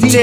Hey,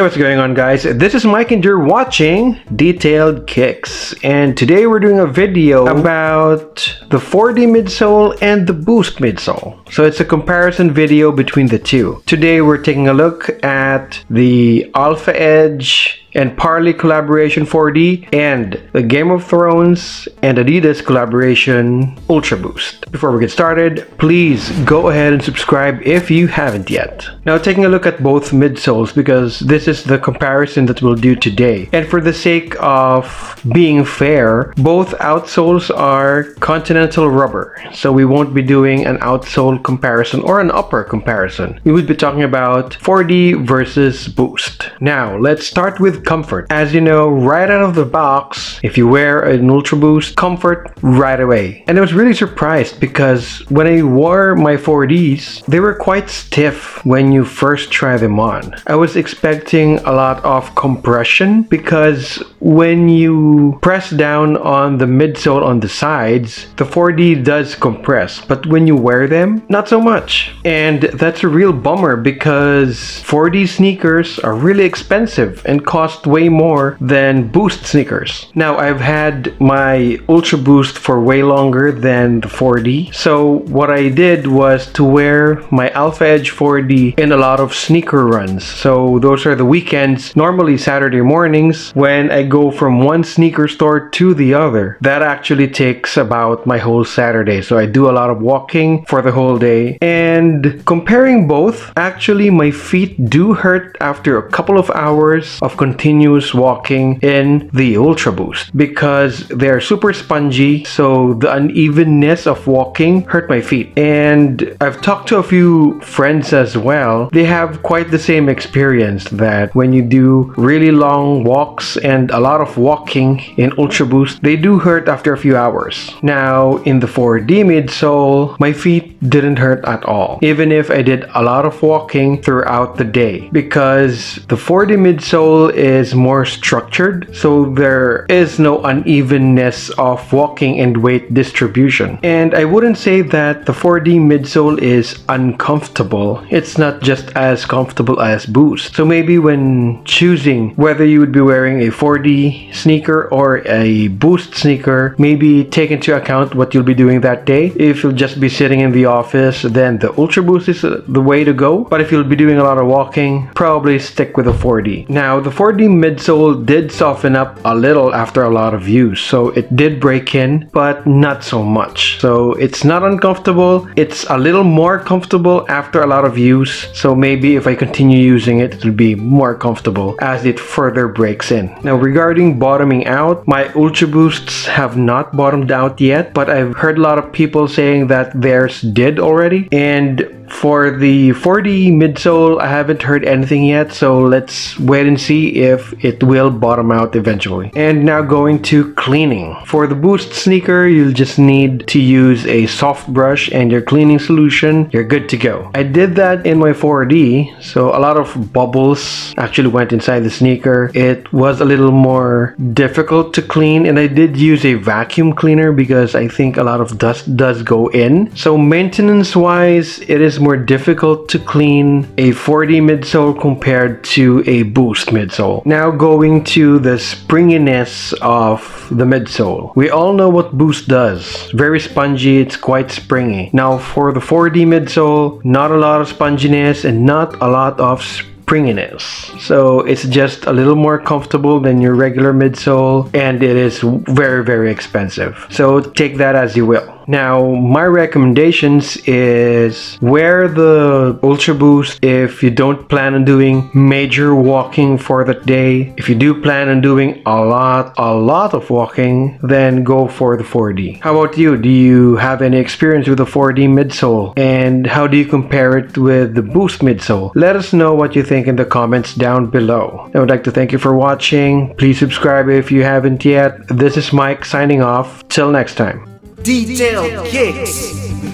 what's going on guys? This is Mike and you're watching Detailed Kicks. And today we're doing a video about the 4D midsole and the Boost midsole. So it's a comparison video between the two. Today we're taking a look at the Alpha Edge and Parley collaboration 4D and the Game of Thrones and Adidas collaboration Ultra Boost. Before we get started, please go ahead and subscribe if you haven't yet. Now taking a look at both midsoles because this is the comparison that we'll do today. And for the sake of being fair, both outsoles are continental rubber. So we won't be doing an outsole comparison or an upper comparison. We would be talking about 4D versus Boost. Now let's start with comfort. As you know, right out of the box, if you wear an Ultra Boost, comfort right away. And I was really surprised because when I wore my 4Ds, they were quite stiff when you first try them on. I was expecting a lot of compression because when you press down on the midsole on the sides, the 4D does compress, but when you wear them, not so much. And that's a real bummer because 4D sneakers are really expensive and cost cost way more than Boost sneakers. Now I've had my Ultra Boost for way longer than the 4D. So what I did was to wear my Alpha Edge 4D in a lot of sneaker runs. So those are the weekends, normally Saturday mornings, when I go from one sneaker store to the other. That actually takes about my whole Saturday. So I do a lot of walking for the whole day. And comparing both, actually my feet do hurt after a couple of hours of continuous continuous walking in the Ultra Boost because they're super spongy so the unevenness of walking hurt my feet. And I've talked to a few friends as well. They have quite the same experience that when you do really long walks and a lot of walking in Ultra Boost they do hurt after a few hours. Now in the 4D midsole my feet didn't hurt at all even if I did a lot of walking throughout the day because the 4D midsole is is more structured so there is no unevenness of walking and weight distribution. And I wouldn't say that the 4D midsole is uncomfortable. It's not just as comfortable as Boost. So maybe when choosing whether you would be wearing a 4D sneaker or a Boost sneaker, maybe take into account what you'll be doing that day. If you'll just be sitting in the office, then the Ultra Boost is the way to go. But if you'll be doing a lot of walking, probably stick with the 4D. Now, the 4D midsole did soften up a little after a lot of use, so it did break in, but not so much. So it's not uncomfortable, it's a little more comfortable after a lot of use, so maybe if I continue using it, it'll be more comfortable as it further breaks in. Now regarding bottoming out, my Ultra Boosts have not bottomed out yet, but I've heard a lot of people saying that theirs did already, and for the 4D midsole, I haven't heard anything yet, so let's wait and see if it will bottom out eventually. And now going to cleaning. For the Boost sneaker, you'll just need to use a soft brush and your cleaning solution, you're good to go. I did that in my 4D, so a lot of bubbles actually went inside the sneaker. It was a little more difficult to clean and I did use a vacuum cleaner because I think a lot of dust does go in. So maintenance wise, it is more difficult to clean a 4D midsole compared to a Boost midsole. Now going to the springiness of the midsole. We all know what Boost does. Very spongy, it's quite springy. Now for the 4D midsole, not a lot of sponginess and not a lot of springiness. So it's just a little more comfortable than your regular midsole and it is very very expensive. So take that as you will. Now, my recommendations is wear the Ultra Boost if you don't plan on doing major walking for the day. If you do plan on doing a lot, a lot of walking, then go for the 4D. How about you? Do you have any experience with the 4D midsole? And how do you compare it with the Boost midsole? Let us know what you think in the comments down below. I would like to thank you for watching. Please subscribe if you haven't yet. This is Mike signing off. Till next time. Detail Kicks.